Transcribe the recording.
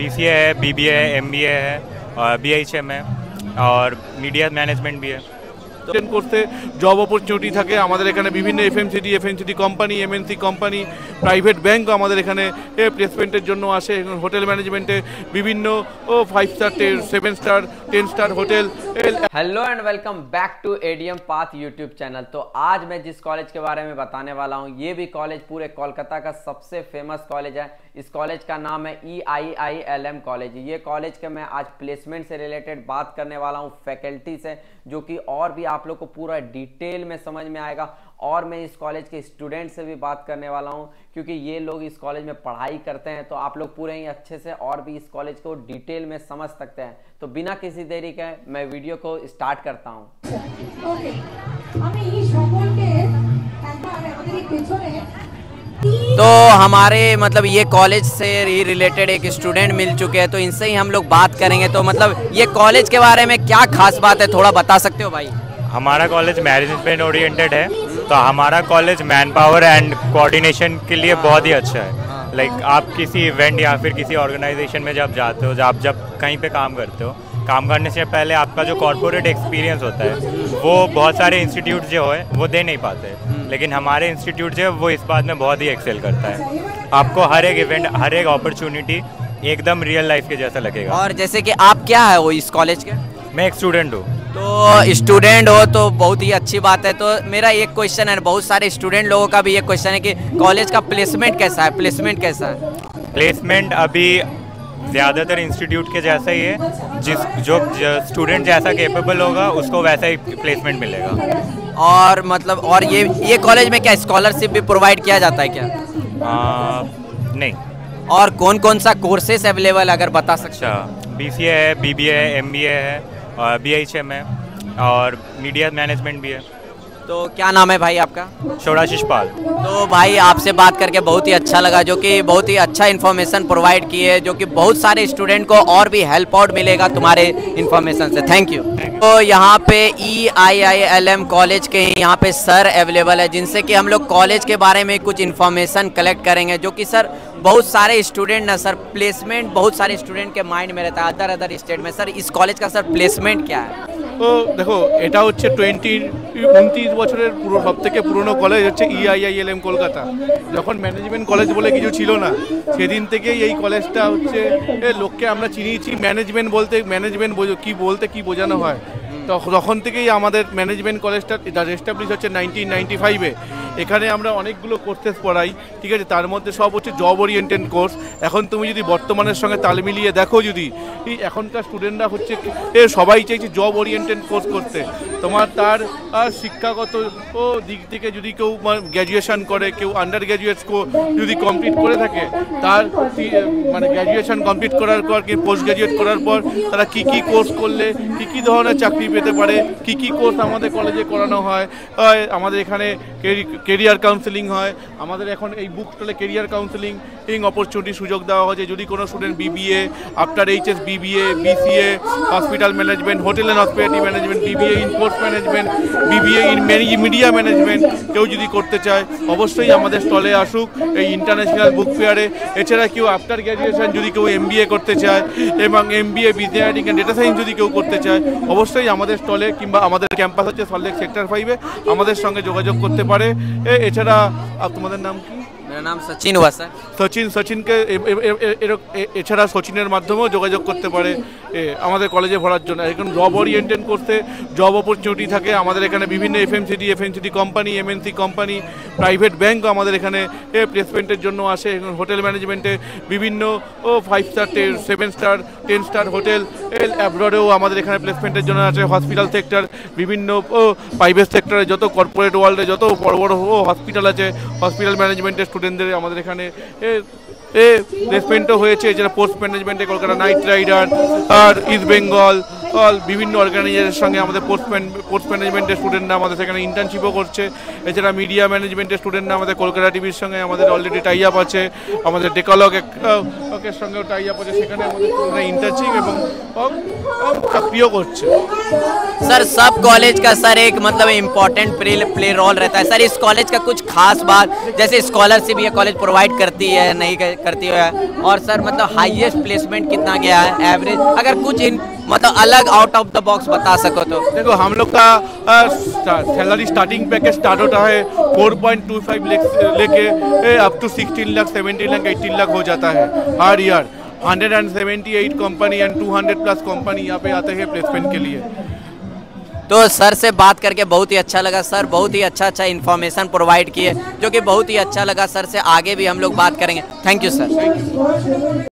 B C है B B है B है, और एम है, और मीडिया मैनेजमेंट भी है। টেন করতে জব অপরচুনিটি থাকে আমাদের এখানে বিভিন্ন FMCG FMCG company MNC company private ব্যাঙ্কও আমাদের এখানে প্লেসমেন্টের জন্য আসে হোটেল ম্যানেজমেন্টে বিভিন্ন ও five star seven star ten star hotel hello and welcome back to ADM path YouTube channel तो आज मैं जिस कॉलेज के बारे में बताने वाला हूँ ये भी कॉलेज पूरे कोलकाता का सबसे फेमस कॉलेज है इस कॉलेज का नाम है E I I L M college ये कॉलेज के मैं आज प्लेसमेंट से रिलेटेड बात करने वाला हूँ फैकल्टी से जो कि और भी आप आप लोग को पूरा डिटेल में समझ में आएगा। और मैं इस कॉलेज के स्टूडेंट से भी बात करने वाला हूँ क्योंकि ये लोग इस कॉलेज में पढ़ाई करते हैं तो आप लोग पूरे ही अच्छे से और भी इस कॉलेज को डिटेल में समझ सकते हैं। तो बिना किसी देरी के मैं वीडियो को स्टार्ट करता हूँ। तो हमारे मतलब ये कॉलेज से ही रिलेटेड एक स्टूडेंट मिल चुके हैं तो इनसे ही हम लोग बात करेंगे। तो मतलब ये कॉलेज के बारे में क्या खास बात है थोड़ा बता सकते हो भाई? हमारा कॉलेज मैनेजमेंट ओरिएंटेड है तो हमारा college man power and coordination के लिए बहुत ही अच्छा है। लाइक like, आप किसी इवेंट या फिर किसी ऑर्गेनाइजेशन में जब जाते हो जब आप जब कहीं पे काम करते हो काम करने से पहले आपका जो कॉरपोरेट एक्सपीरियंस होता है वो बहुत सारे इंस्टीट्यूट जो है वो दे नहीं पाते। लेकिन हमारे इंस्टीट्यूट जो है वो इस बात में बहुत ही एक्सेल करता है। आपको हर एक इवेंट हर एक अपॉर्चुनिटी एकदम रियल लाइफ के जैसा लगेगा। और जैसे कि आप क्या है वो इस कॉलेज के? मैं एक स्टूडेंट हूँ। तो स्टूडेंट हो तो बहुत ही अच्छी बात है। तो मेरा एक क्वेश्चन है बहुत सारे स्टूडेंट लोगों का भी एक क्वेश्चन है कि कॉलेज का प्लेसमेंट कैसा है? प्लेसमेंट कैसा है? प्लेसमेंट अभी ज़्यादातर इंस्टीट्यूट के जैसा ही है। जिस जो स्टूडेंट जैसा केपेबल होगा उसको वैसा ही प्लेसमेंट मिलेगा। और मतलब और ये ये कॉलेज में क्या स्कॉलरशिप भी प्रोवाइड किया जाता है क्या? आ, नहीं। और कौन कौन सा कोर्सेज अवेलेबल अगर बता सकते अच्छा बी सी ए है बी बी ए है एम बी ए है। बी एच एम है और मीडिया मैनेजमेंट भी है। तो क्या नाम है भाई आपका? शोराशिष पाल। तो भाई आपसे बात करके बहुत ही अच्छा लगा जो कि बहुत ही अच्छा इन्फॉर्मेशन प्रोवाइड की है जो कि बहुत सारे स्टूडेंट को और भी हेल्प आउट मिलेगा तुम्हारे इन्फॉर्मेशन से। थैंक यू तो यहाँ पे E I I L M college के यहाँ पे सर अवेलेबल है जिनसे कि हम लोग कॉलेज के बारे में कुछ इन्फॉर्मेशन कलेक्ट करेंगे जो कि सर बहुत सारे स्टूडेंट ना सर प्लेसमेंट बहुत सारे स्टूडेंट के माइंड में रहता है अदर अदर स्टेट में। सर इस कॉलेज का सर प्लेसमेंट क्या है? তো দেখো, এটা হচ্ছে টোয়েন্টি উনত্রিশ বছরের পুরো সব থেকে পুরনো কলেজ হচ্ছে E ইআইআইএলএম কলকাতা। যখন ম্যানেজমেন্ট কলেজ বলে কিছু ছিল না, সেদিন থেকেই এই কলেজটা হচ্ছে লোককে আমরা চিনিয়েছি ম্যানেজমেন্ট বলতে ম্যানেজমেন্ট বোঝো, কী বলতে, কি বোঝানো হয়। তখ- তখন থেকেই আমাদের ম্যানেজমেন্ট কলেজটা এস্টাবলিশ হচ্ছে নাইনটিন নাইনটি ফাইভে এখানে আমরা অনেকগুলো কোর্সেস পড়াই, ঠিক আছে? তার মধ্যে সব হচ্ছে জব ওরিয়েন্টেড কোর্স এখন তুমি যদি বর্তমানের সঙ্গে তাল মিলিয়ে দেখো যদি এখনকার স্টুডেন্টরা হচ্ছে সবাই চাইছে জব ওরিয়েন্টেড কোর্স করতে। তোমার তার শিক্ষাগত দিক থেকে যদি কেউ গ্র্যাজুয়েশন করে, কেউ আন্ডার গ্র্যাজুয়েট যদি কমপ্লিট করে থাকে, তার মানে গ্র্যাজুয়েশন কমপ্লিট করার পর, কি পোস্ট গ্র্যাজুয়েট করার পর, তারা কি কি কোর্স করলে, কি কি ধরনের চাকরি পেতে পারে, কি কি কোর্স আমাদের কলেজে করানো হয় আমাদের এখানে কেরিয়ার কাউন্সেলিং হয়। আমাদের এখন এই বুক স্টলে কেরিয়ার কাউন্সেলিং অপরচুনিটি সুযোগ দেওয়া হয়েছে। যদি কোনো student BBA after HS BBA BCA hospital management hotel and hospitality management BBA in sports management BBA in media management কেউ যদি করতে চায়, অবশ্যই আমাদের স্টলে আসুক, এই ইন্টারন্যাশনাল বুক ফেয়ারে এছাড়া কেউ আফটার গ্র্যাজুয়েশন যদি কেউ এমবিএ করতে চায়, এবং MBA business and data science যদি কেউ করতে চায়, অবশ্যই আমাদের স্টলে কিংবা আমাদের ক্যাম্পাস হচ্ছে সল্লেক সেক্টর ফাইভে আমাদের সঙ্গে যোগাযোগ করতে পারে। এছাড়া তোমাদের নাম কি? মেরা নাম সচিন ওয়াসা সচিন সচিনকে এছাড়া সচিনের মাধ্যমেও যোগাযোগ করতে পারে আমাদের কলেজে ভরার জন্য। এখন জব ওরিয়েন্টেড করতে জব অপরচুনিটি থাকে। আমাদের এখানে বিভিন্ন FMCD FMCD company MNC company private ব্যাঙ্কও আমাদের এখানে প্লেসমেন্টের জন্য আসে। হোটেল ম্যানেজমেন্টে বিভিন্ন, ও five star seven star ten star hotel অ্যাব্রডেও আমাদের এখানে প্লেসমেন্টের জন্য আছে হসপিটাল সেক্টর বিভিন্ন, ও প্রাইভেট সেক্টরে যত কর্পোরেট ওয়ার্ল্ডে যত বড় বড় হসপিটাল আছে হসপিটাল ম্যানেজমেন্টের স্টুডেন্টদের আমাদের এখানে প্লেসমেন্টও হয়েছে। যেটা পোস্ট ম্যানেজমেন্টে Kolkata Knight Rider আর ইস্ট বেঙ্গল বিভিন্ন অর্গানাইজেশনের সঙ্গে আমাদের পোস্ট পোস্ট ম্যানেজমেন্টের স্টুডেন্টরা আমাদের সেখানে ইন্টার্নশিপও করছে এছাড়া মিডিয়া ম্যানেজমেন্টের স্টুডেন্টরা আমাদের কলকাতা টিভির সঙ্গে আমাদের অলরেডি টাই আপ আছে আমাদের ডেকালগ এর সঙ্গেও টাই আপ আছে সেখানে আমাদের ইন্টার্নশিপ এবং আহ, আহ, চাকরিও করছে सर सब कॉलेज का सर एक मतलब इम्पोर्टेंट प्ले प्ले रोल रहता है सर इस कॉलेज का कुछ खास बात जैसे स्कॉलरशिप ये कॉलेज प्रोवाइड करती है नहीं कर- करती है और सर मतलब हाईएस्ट प्लेसमेंट कितना गया है एवरेज अगर कुछ इन मतलब अलग आउट ऑफ़ द बॉक्स बता सको तो। देखो हम लोग का सैलरी स्टार्टिंग पैकेज स्टार्ट होता है फोर पॉइंट टू फाइव लेके up to sixteen lakh seventeen lakh eighteen lakh हो जाता है हर year hundred and seventy eight company and two hundred plus company यहाँ पे आते हैं प्लेसमेंट के लिए। तो सर से बात करके बहुत ही अच्छा लगा। सर बहुत ही अच्छा अच्छा इन्फॉर्मेशन प्रोवाइड किए जो कि बहुत ही अच्छा लगा। सर से आगे भी हम लोग बात करेंगे। Thank you sir